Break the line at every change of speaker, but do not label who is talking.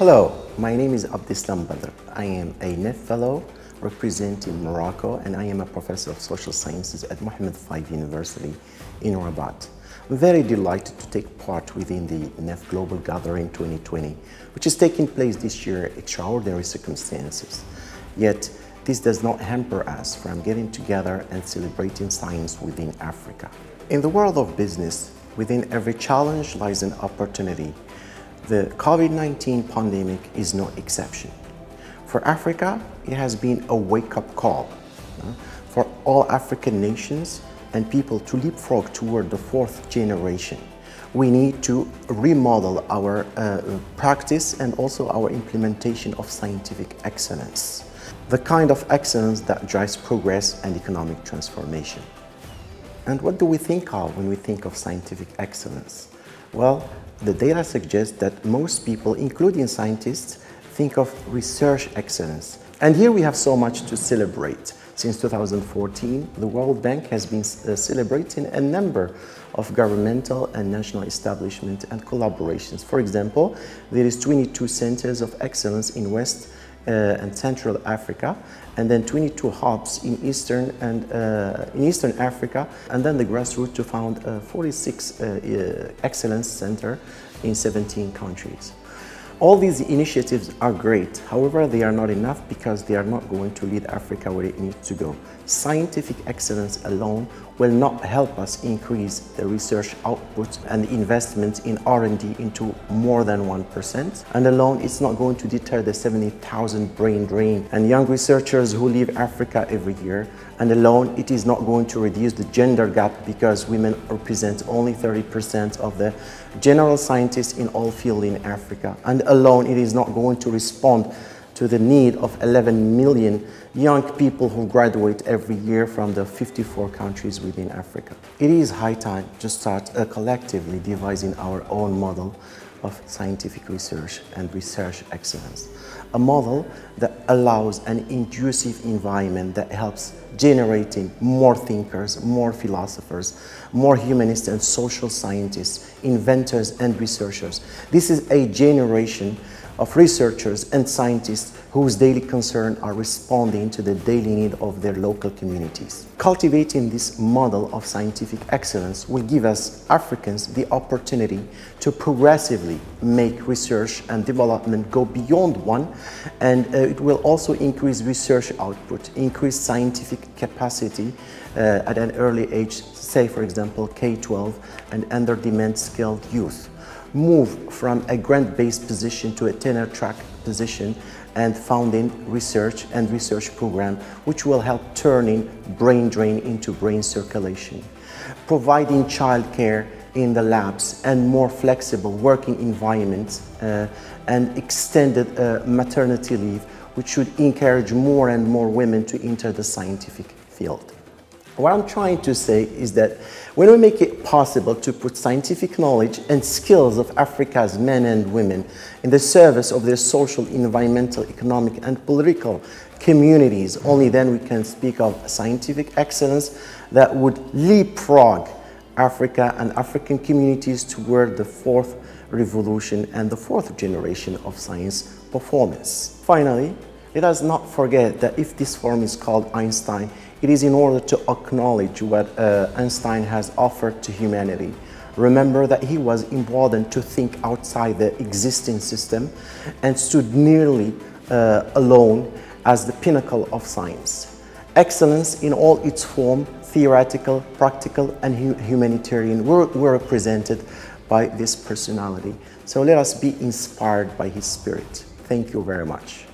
Hello, my name is Abdeslam Badre. I am a NEF Fellow representing Morocco and I am a Professor of Social Sciences at Mohammed V University in Rabat. I'm very delighted to take part within the NEF Global Gathering 2020, which is taking place this year in extraordinary circumstances. Yet, this does not hamper us from getting together and celebrating science within Africa. In the world of business, within every challenge lies an opportunity. The COVID-19 pandemic is no exception. For Africa, it has been a wake-up call for all African nations and people to leapfrog toward the fourth generation. We need to remodel our uh, practice and also our implementation of scientific excellence the kind of excellence that drives progress and economic transformation. And what do we think of when we think of scientific excellence? Well, the data suggests that most people, including scientists, think of research excellence. And here we have so much to celebrate. Since 2014, the World Bank has been uh, celebrating a number of governmental and national establishments and collaborations. For example, there is 22 centers of excellence in West and Central Africa, and then 22 hubs in Eastern and uh, in Eastern Africa, and then the grassroots to found uh, 46 excellence center in 17 countries. All these initiatives are great, however, they are not enough because they are not going to lead Africa where it needs to go. Scientific excellence alone will not help us increase the research output and the investment in R&D into more than 1%. And alone, it's not going to deter the 70,000 brain drain and young researchers who leave Africa every year. And alone, it is not going to reduce the gender gap because women represent only 30% of the general scientists in all fields in Africa. And alone, it is not going to respond to the need of 11 million young people who graduate every year from the 54 countries within Africa. It is high time to start collectively devising our own model of scientific research and research excellence. A model that allows an inclusive environment that helps generating more thinkers, more philosophers, more humanists and social scientists, inventors and researchers. This is a generation of researchers and scientists whose daily concern are responding to the daily need of their local communities. Cultivating this model of scientific excellence will give us Africans the opportunity to progressively make research and development go beyond one and uh, it will also increase research output, increase scientific capacity uh, at an early age, say for example K-12 and under demand skilled youth move from a grant-based position to a tenure track position and founding research and research program which will help turning brain drain into brain circulation. Providing childcare in the labs and more flexible working environments uh, and extended uh, maternity leave which should encourage more and more women to enter the scientific field. What I'm trying to say is that when we make it possible to put scientific knowledge and skills of Africa's men and women in the service of their social, environmental, economic, and political communities, only then we can speak of scientific excellence that would leapfrog Africa and African communities toward the fourth revolution and the fourth generation of science performance. Finally, let us not forget that if this form is called Einstein, it is in order to acknowledge what uh, Einstein has offered to humanity. Remember that he was important to think outside the existing system and stood nearly uh, alone as the pinnacle of science. Excellence in all its form, theoretical, practical, and hu humanitarian, were, were represented by this personality. So let us be inspired by his spirit. Thank you very much.